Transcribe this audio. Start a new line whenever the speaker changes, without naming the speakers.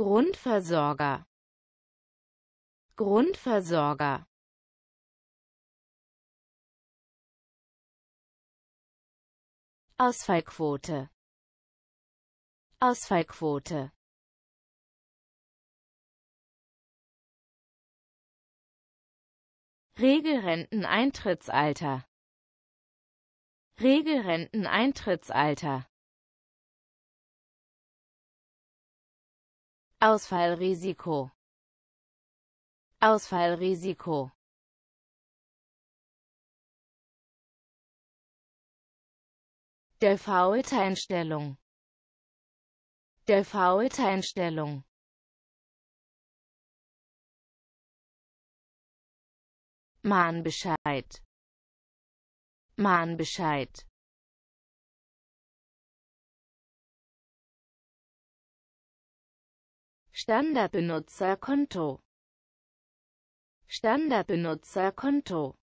Grundversorger. Grundversorger. Ausfallquote. Ausfallquote. Regelrenteneintrittsalter. Regelrenteneintrittsalter Ausfallrisiko. Ausfallrisiko. Default-Einstellung Default-Einstellung Mahnbescheid. Mahnbescheid Standardbenutzerkonto. Standardbenutzerkonto